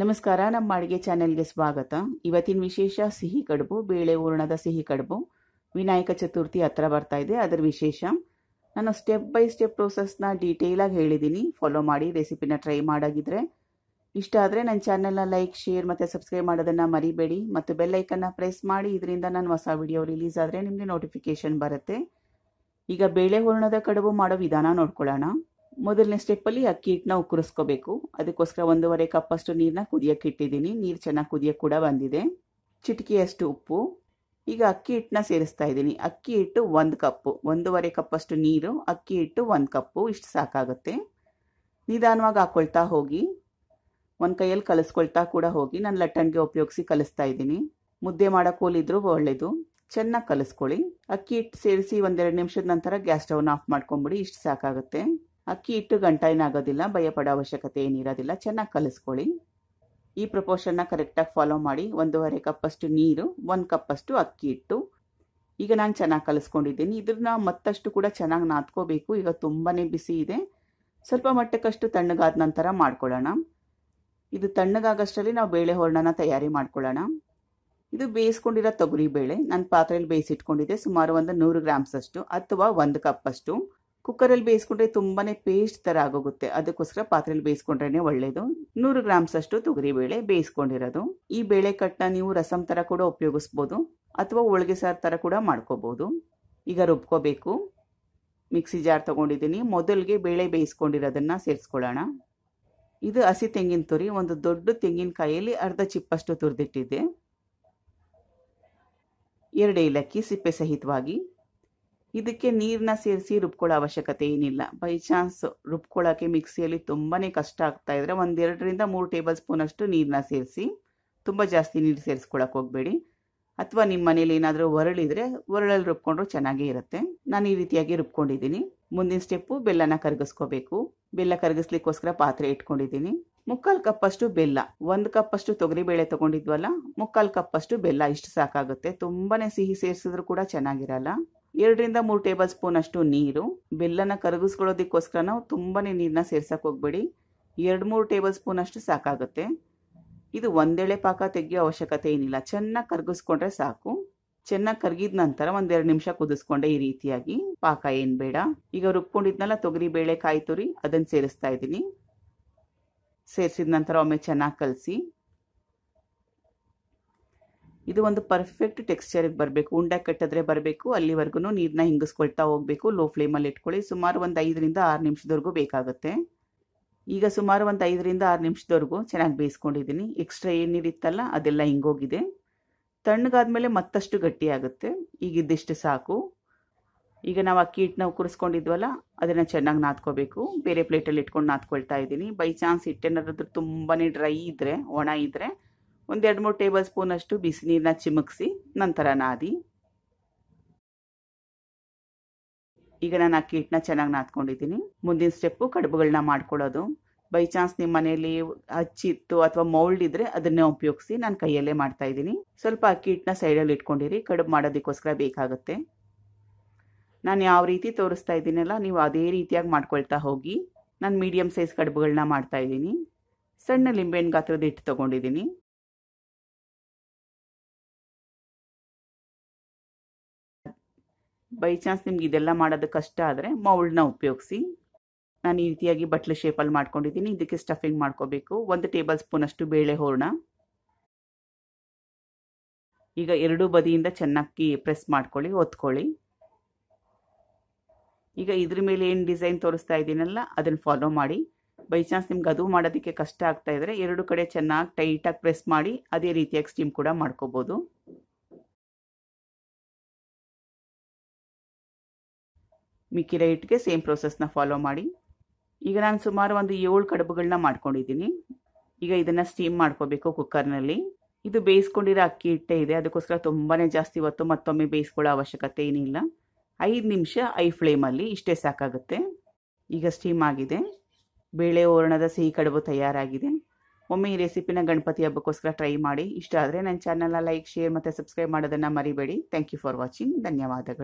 ನಮಸ್ಕಾರ, ನಮ್ಮ ಅಡುಗೆ ಚಾನೆಲ್ಗೆ ಸ್ವಾಗತ. ಇವತ್ತಿನ ವಿಶೇಷ ಸಿಹಿ ಕಡುಬು, ಬೇಳೆ ಹೂರ್ಣದ ಸಿಹಿ ಕಡುಬು. ವಿನಾಯಕ ಚತುರ್ಥಿ ಹತ್ರ ಬರ್ತಾ ಇದೆ, ಅದರ ವಿಶೇಷ. ನಾನು ಸ್ಟೆಪ್ ಬೈ ಸ್ಟೆಪ್ ಪ್ರೋಸೆಸ್ನ ಡೀಟೇಲಾಗಿ ಹೇಳಿದ್ದೀನಿ ಫಾಲೋ ಮಾಡಿ ರೆಸಿಪಿನ ಟ್ರೈ ಮಾಡಾಗಿದ್ರೆ. ಇಷ್ಟ ಆದರೆ ನನ್ನ ಚಾನೆಲ್ನ ಲೈಕ್ ಶೇರ್ ಮತ್ತು ಸಬ್ಸ್ಕ್ರೈಬ್ ಮಾಡೋದನ್ನು ಮರಿಬೇಡಿ. ಮತ್ತು ಬೆಲ್ಲೈಕನ್ನ ಪ್ರೆಸ್ ಮಾಡಿ, ಇದರಿಂದ ನಾನು ಹೊಸ ವಿಡಿಯೋ ರಿಲೀಸ್ ಆದರೆ ನಿಮಗೆ ನೋಟಿಫಿಕೇಶನ್ ಬರುತ್ತೆ. ಈಗ ಬೇಳೆ ಹೂರ್ಣದ ಕಡುಬು ಮಾಡೋ ವಿಧಾನ ನೋಡ್ಕೊಳ್ಳೋಣ. ಮೊದಲನೇ ಸ್ಟೆಪ್ಪಲ್ಲಿ ಅಕ್ಕಿ ಹಿಟ್ಟನ್ನ ಉಕ್ಕರಿಸ್ಕೋಬೇಕು. ಅದಕ್ಕೋಸ್ಕರ ಒಂದೂವರೆ ಕಪ್ಪಷ್ಟು ನೀರನ್ನ ಕುದಿಯಕ್ಕೆ ಇಟ್ಟಿದ್ದೀನಿ. ನೀರು ಚೆನ್ನಾಗಿ ಕುದಿಯೋಕೆ ಕೂಡ ಬಂದಿದೆ. ಚಿಟಿಕೆಯಷ್ಟು ಉಪ್ಪು. ಈಗ ಅಕ್ಕಿ ಹಿಟ್ಟನ್ನ ಸೇರಿಸ್ತಾ ಇದ್ದೀನಿ. ಅಕ್ಕಿ ಹಿಟ್ಟು ಒಂದು ಕಪ್ಪು ಒಂದೂವರೆ ಕಪ್ಪಷ್ಟು ನೀರು ಅಕ್ಕಿ ಹಿಟ್ಟು ಒಂದು ಕಪ್ಪು ಇಷ್ಟು ಸಾಕಾಗುತ್ತೆ. ನಿಧಾನವಾಗಿ ಹಾಕ್ಕೊಳ್ತಾ ಹೋಗಿ. ಒಂದು ಕೈಯಲ್ಲಿ ಕಲಿಸ್ಕೊಳ್ತಾ ಕೂಡ ಹೋಗಿ. ನಾನು ಲಟ್ಟಣಿಗೆ ಉಪಯೋಗಿಸಿ ಕಲಿಸ್ತಾ ಇದ್ದೀನಿ. ಮುದ್ದೆ ಮಾಡೋ ಕೋಲಿದ್ರು ಒಳ್ಳೆಯದು ಚೆನ್ನಾಗಿ ಕಲಿಸ್ಕೊಳ್ಳಿ. ಅಕ್ಕಿ ಹಿಟ್ಟು ಸೇರಿಸಿ ಒಂದೆರಡು ನಿಮಿಷದ ನಂತರ ಗ್ಯಾಸ್ ಸ್ಟವ್ನ ಆಫ್ ಮಾಡ್ಕೊಂಬಿಡಿ. ಇಷ್ಟು ಸಾಕಾಗುತ್ತೆ. ಅಕ್ಕಿ ಇಟ್ಟು ಗಂಟ ಏನಾಗೋದಿಲ್ಲ, ಭಯಪಡೋ ಅವಶ್ಯಕತೆ ಏನಿರೋದಿಲ್ಲ, ಚೆನ್ನಾಗಿ ಕಲಿಸ್ಕೊಳ್ಳಿ. ಈ ಪ್ರಪೋರ್ಷನ್ನ ಕರೆಕ್ಟಾಗಿ ಫಾಲೋ ಮಾಡಿ, ಒಂದೂವರೆ ಕಪ್ಪಷ್ಟು ನೀರು, ಒಂದು ಕಪ್ಪಷ್ಟು ಅಕ್ಕಿ ಹಿಟ್ಟು ಈಗ ನಾನು ಚೆನ್ನಾಗಿ ಕಲಿಸ್ಕೊಂಡಿದ್ದೀನಿ. ಇದನ್ನ ಮತ್ತಷ್ಟು ಕೂಡ ಚೆನ್ನಾಗಿ ನಾದ್ಕೋಬೇಕು. ಈಗ ತುಂಬಾ ಬಿಸಿ ಇದೆ. ಸ್ವಲ್ಪ ಮಟ್ಟಕ್ಕಷ್ಟು ತಣ್ಣಗಾದ ನಂತರ ಮಾಡ್ಕೊಳ್ಳೋಣ. ಇದು ತಣ್ಣಗಾಗಷ್ಟರಲ್ಲಿ ನಾವು ಬೇಳೆ ಹೋರ್ಣನ ತಯಾರಿ ಮಾಡ್ಕೊಳ್ಳೋಣ. ಇದು ಬೇಯಿಸ್ಕೊಂಡಿರೋ ತೊಗರಿ ಬೇಳೆ ನಾನು ಪಾತ್ರೆಯಲ್ಲಿ ಬೇಯಿಸಿಟ್ಕೊಂಡಿದ್ದೆ, ಸುಮಾರು ಒಂದು ನೂರು ಗ್ರಾಮ್ಸಷ್ಟು ಅಥವಾ ಒಂದು ಕಪ್ಪಷ್ಟು. ಕುಕ್ಕರಲ್ಲಿ ಬೇಯಿಸ್ಕೊಂಡ್ರೆ ತುಂಬಾ ಪೇಸ್ಟ್ ಥರ ಆಗೋಗುತ್ತೆ. ಅದಕ್ಕೋಸ್ಕರ ಪಾತ್ರೆಯಲ್ಲಿ ಬೇಯಿಸ್ಕೊಂಡ್ರೇ ಒಳ್ಳೆಯದು ನೂರು ಗ್ರಾಮ್ಸ್ ಅಷ್ಟು ತೊಗರಿಬೇಳೆ ಬೇಯಿಸ್ಕೊಂಡಿರೋದು. ಈ ಬೇಳೆ ಕಟ್ಟನ್ನ ನೀವು ರಸಂ ಥರ ಕೂಡ ಉಪಯೋಗಿಸ್ಬೋದು. ಅಥವಾ ಹೋಳಿಗೆ ಸಾರು ಥರ ಕೂಡ ಮಾಡ್ಕೋಬೋದು. ಈಗ ರುಬ್ಕೋಬೇಕು. ಮಿಕ್ಸಿ ಜಾರ್ ತೊಗೊಂಡಿದ್ದೀನಿ. ಮೊದಲಿಗೆ ಬೇಳೆ ಬೇಯಿಸ್ಕೊಂಡಿರೋದನ್ನು ಸೇರಿಸ್ಕೊಳ್ಳೋಣ. ಇದು ಹಸಿ ತೆಂಗಿನ ತುರಿ. ಒಂದು ದೊಡ್ಡ ತೆಂಗಿನಕಾಯಲ್ಲಿ ಅರ್ಧ ಚಿಪ್ಪಷ್ಟು ತುರಿದಿಟ್ಟಿದ್ದೆ ಎರಡು ಏಲಕ್ಕಿ ಸಿಪ್ಪೆ ಸಹಿತವಾಗಿ. ಇದಕ್ಕೆ ನೀರನ್ನ ಸೇರಿಸಿ ರುಬ್ಕೊಳ್ಳೋ ಅವಶ್ಯಕತೆ ಏನಿಲ್ಲ. ಬೈ ಚಾನ್ಸ್ ರುಬ್ಕೊಳ್ಳೋಕ್ಕೆ ಮಿಕ್ಸಿಯಲ್ಲಿ ತುಂಬಾ ಕಷ್ಟ ಆಗ್ತಾ ಇದ್ರೆ ಒಂದೆರಡರಿಂದ ಮೂರು ಟೇಬಲ್ ಸ್ಪೂನ್ ಅಷ್ಟು ನೀರನ್ನ ಸೇರಿಸಿ ತುಂಬ ಜಾಸ್ತಿ ನೀರು ಸೇರಿಸ್ಕೊಳಕ್ಕೆ ಹೋಗಬೇಡಿ. ಅಥವಾ ನಿಮ್ಮ ಮನೇಲಿ ಏನಾದರೂ ಒರಳಿದ್ರೆ ಒರಳಲ್ಲಿ ರುಬ್ಕೊಂಡ್ರು ಚೆನ್ನಾಗೇ ಇರುತ್ತೆ. ನಾನು ಈ ರೀತಿಯಾಗಿ ರುಬ್ಕೊಂಡಿದ್ದೀನಿ. ಮುಂದಿನ ಸ್ಟೆಪ್ಪು ಬೆಲ್ಲನ ಕರಗಿಸ್ಕೋಬೇಕು. ಬೆಲ್ಲ ಕರಗಿಸ್ಲಿಕ್ಕೋಸ್ಕರ ಪಾತ್ರೆ ಇಟ್ಕೊಂಡಿದ್ದೀನಿ. ಮುಕ್ಕಾಲು ಕಪ್ಪಷ್ಟು ಬೆಲ್ಲ. ಒಂದು ಕಪ್ಪಷ್ಟು ತೊಗರಿಬೇಳೆ ತೊಗೊಂಡಿದ್ವಲ್ಲ, ಮುಕ್ಕಾಲು ಕಪ್ಪಷ್ಟು ಬೆಲ್ಲ ಇಷ್ಟು ಸಾಕಾಗುತ್ತೆ. ತುಂಬಾನೇ ಸಿಹಿ ಸೇರಿಸಿದ್ರು ಕೂಡ ಚೆನ್ನಾಗಿರಲ್ಲ. ಎರಡರಿಂದ ಮೂರು ಟೇಬಲ್ ಸ್ಪೂನ್ ಅಷ್ಟು ನೀರು. ಬೆಲ್ಲನ ಕರಗಿಸ್ಕೊಳ್ಳೋದಕ್ಕೋಸ್ಕರ ನಾವು ತುಂಬಾನೇ ನೀರನ್ನ ಸೇರ್ಸಕ್ಕೆ ಹೋಗ್ಬೇಡಿ. ಎರಡು ಮೂರು ಟೇಬಲ್ ಸ್ಪೂನ್ ಅಷ್ಟು ಸಾಕಾಗುತ್ತೆ. ಇದು ಒಂದೆಳೆ ಪಾಕ ತೆಗೆಯೋ ಅವಶ್ಯಕತೆ ಏನಿಲ್ಲ. ಚೆನ್ನಾಗಿ ಕರಗಿಸ್ಕೊಂಡ್ರೆ ಸಾಕು. ಚೆನ್ನಾಗಿ ಕರಗಿದ ನಂತರ ಒಂದೆರಡು ನಿಮಿಷ ಕುದಿಸ್ಕೊಂಡೆ ಈ ರೀತಿಯಾಗಿ. ಪಾಕ ಏನು ಬೇಡ. ಈಗ ರುಬ್ಕೊಂಡಿದ್ನಲ್ಲ, ತೊಗರಿ ಬೇಳೆ ಕಾಯಿ ತುರಿ, ಅದನ್ನು ಸೇರಿಸ್ತಾ ಇದ್ದೀನಿ. ಸೇರಿಸಿದ ನಂತರ ಒಮ್ಮೆ ಚೆನ್ನಾಗಿ ಕಲಸಿ. ಇದು ಒಂದು ಪರ್ಫೆಕ್ಟ್ ಟೆಕ್ಸ್ಚರಿಗೆ ಬರಬೇಕು. ಉಂಡೆ ಕಟ್ಟಿದ್ರೆ ಬರಬೇಕು ಅಲ್ಲಿವರೆಗೂ ನೀರನ್ನ ಹಿಂಗಿಸ್ಕೊಳ್ತಾ ಹೋಗಬೇಕು. ಲೋ ಫ್ಲೇಮಲ್ಲಿ ಇಟ್ಕೊಳ್ಳಿ. ಸುಮಾರು ಒಂದು ಐದರಿಂದ ಆರು ನಿಮಿಷದವರೆಗೂ ಬೇಕಾಗುತ್ತೆ. ಈಗ ಸುಮಾರು ಒಂದು ಐದರಿಂದ ಆರು ನಿಮಿಷದವರೆಗೂ ಚೆನ್ನಾಗಿ ಬೇಯಿಸ್ಕೊಂಡಿದ್ದೀನಿ. ಎಕ್ಸ್ಟ್ರಾ ಏನು ನೀರಿತ್ತಲ್ಲ ಅದೆಲ್ಲ ಹಿಂಗೋಗಿದೆ. ತಣ್ಣಗಾದ್ಮೇಲೆ ಮತ್ತಷ್ಟು ಗಟ್ಟಿಯಾಗುತ್ತೆ. ಈಗ ಇದ್ದಿಷ್ಟು ಸಾಕು. ಈಗ ನಾವು ಅಕ್ಕಿ ಹಿಟ್ಟು ನಾವು ಕುರಿಸ್ಕೊಂಡಿದ್ವಲ್ಲ, ಅದನ್ನು ಚೆನ್ನಾಗಿ ನಾದ್ಕೋಬೇಕು. ಬೇರೆ ಪ್ಲೇಟಲ್ಲಿ ಇಟ್ಕೊಂಡು ನಾದ್ಕೊಳ್ತಾ ಇದ್ದೀನಿ. ಬೈ ಚಾನ್ಸ್ ಹಿಟ್ಟೇನಾದ್ರೂ ತುಂಬಾ ಡ್ರೈ ಇದ್ದರೆ ಒಣ ಇದ್ದರೆ ಒಂದು ಎರಡು ಮೂರು ಟೇಬಲ್ ಸ್ಪೂನ್ ಅಷ್ಟು ಬಿಸಿ ನೀರನ್ನ ಚಿಮುಕ್ಸಿ ನಂತರ ನಾದಿ. ಈಗ ನಾನು ಅಕ್ಕಿ ಹಿಟ್ಟನ್ನ ಚೆನ್ನಾಗಿ ನಾದ್ಕೊಂಡಿದ್ದೀನಿ. ಮುಂದಿನ ಸ್ಟೆಪ್ಪು ಕಡುಬುಗಳನ್ನ ಮಾಡ್ಕೊಳ್ಳೋದು. ಬೈ ಚಾನ್ಸ್ ನಿಮ್ಮ ಮನೆಯಲ್ಲಿ ಹಚ್ಚಿತ್ತು ಅಥವಾ ಮೌಲ್ಡ್ ಇದ್ರೆ ಅದನ್ನೇ ಉಪಯೋಗಿಸಿ ನಾನು ಕೈಯಲ್ಲೇ ಮಾಡ್ತಾ ಇದ್ದೀನಿ. ಸ್ವಲ್ಪ ಅಕ್ಕಿ ಹಿಟ್ಟನ್ನ ಸೈಡಲ್ಲಿ ಇಟ್ಕೊಂಡಿರಿ, ಕಡುಬು ಮಾಡೋದಕ್ಕೋಸ್ಕರ ಬೇಕಾಗುತ್ತೆ. ನಾನು ಯಾವ ರೀತಿ ತೋರಿಸ್ತಾ ಇದ್ದೀನಲ್ಲ, ನೀವು ಅದೇ ರೀತಿಯಾಗಿ ಮಾಡ್ಕೊಳ್ತಾ ಹೋಗಿ. ನಾನು ಮೀಡಿಯಮ್ ಸೈಜ್ ಕಡುಬುಗಳನ್ನ ಮಾಡ್ತಾ ಇದ್ದೀನಿ. ಸಣ್ಣ ಲಿಂಬೆಹಣ್ಣು ಗಾತ್ರದ ಹಿಟ್ಟು ತೊಗೊಂಡಿದ್ದೀನಿ. ಬೈ ಚಾನ್ಸ್ ನಿಮ್ಗೆ ಇದೆಲ್ಲ ಮಾಡೋದು ಕಷ್ಟ ಆದರೆ ಮೌಲ್ಡ್ನ ಉಪಯೋಗಿಸಿ. ನಾನು ಈ ರೀತಿಯಾಗಿ ಬಟ್ಲು ಶೇಪಲ್ಲಿ ಮಾಡ್ಕೊಂಡಿದ್ದೀನಿ. ಇದಕ್ಕೆ ಸ್ಟಫಿಂಗ್ ಮಾಡ್ಕೋಬೇಕು. ಒಂದು ಟೇಬಲ್ ಸ್ಪೂನ್ ಅಷ್ಟು ಬೇಳೆ ಹೂರ್ಣ. ಈಗ ಎರಡೂ ಬದಿಯಿಂದ ಚೆನ್ನಾಗಿ ಪ್ರೆಸ್ ಮಾಡ್ಕೊಳ್ಳಿ, ಒತ್ಕೊಳ್ಳಿ. ಈಗ ಇದ್ರ ಮೇಲೆ ಏನು ಡಿಸೈನ್ ತೋರಿಸ್ತಾ ಇದ್ದೀನಲ್ಲ, ಅದನ್ನು ಫಾಲೋ ಮಾಡಿ. ಬೈ ಚಾನ್ಸ್ ನಿಮ್ಗೆ ಅದು ಮಾಡೋದಕ್ಕೆ ಕಷ್ಟ ಆಗ್ತಾ ಇದ್ರೆ ಎರಡು ಕಡೆ ಚೆನ್ನಾಗಿ ಟೈಟಾಗಿ ಪ್ರೆಸ್ ಮಾಡಿ, ಅದೇ ರೀತಿಯಾಗಿ ಸ್ಟೀಮ್ ಕೂಡ ಮಾಡ್ಕೋಬೋದು. ಮಿಕ್ಕಿರೋ ಹಿಟ್ಟಿಗೆ ಸೇಮ್ ಪ್ರೊಸೆಸ್ನ ಫಾಲೋ ಮಾಡಿ. ಈಗ ನಾನು ಸುಮಾರು ಒಂದು ಏಳು ಕಡುಬುಗಳನ್ನ ಮಾಡ್ಕೊಂಡಿದ್ದೀನಿ. ಈಗ ಇದನ್ನು ಸ್ಟೀಮ್ ಮಾಡ್ಕೋಬೇಕು ಕುಕ್ಕರ್ನಲ್ಲಿ ಇದು ಬೇಯಿಸ್ಕೊಂಡಿರೋ ಅಕ್ಕಿ ಹಿಟ್ಟೆ ಇದೆ. ಅದಕ್ಕೋಸ್ಕರ ತುಂಬಾ ಜಾಸ್ತಿ ಹೊತ್ತು ಮತ್ತೊಮ್ಮೆ ಬೇಯಿಸ್ಕೊಳ್ಳೋ ಅವಶ್ಯಕತೆ ಏನಿಲ್ಲ. ಐದು ನಿಮಿಷ ಐ ಫ್ಲೇಮಲ್ಲಿ ಇಷ್ಟೇ ಸಾಕಾಗುತ್ತೆ. ಈಗ ಸ್ಟೀಮ್ ಆಗಿದೆ. ಬೇಳೆ ಓರಣದ ಸಿಹಿ ಕಡುಬು ತಯಾರಾಗಿದೆ. ಒಮ್ಮೆ ಈ ರೆಸಿಪಿನ ಗಣಪತಿ ಹಬ್ಬಕ್ಕೋಸ್ಕರ ಟ್ರೈ ಮಾಡಿ. ಇಷ್ಟ ಆದರೆ ನನ್ನ ಚಾನಲ್ನ ಲೈಕ್ ಶೇರ್ ಮತ್ತು ಸಬ್ಸ್ಕ್ರೈಬ್ ಮಾಡೋದನ್ನು ಮರಿಬೇಡಿ. ಥ್ಯಾಂಕ್ ಯು ಫಾರ್ ವಾಚಿಂಗ್ ಧನ್ಯವಾದಗಳು.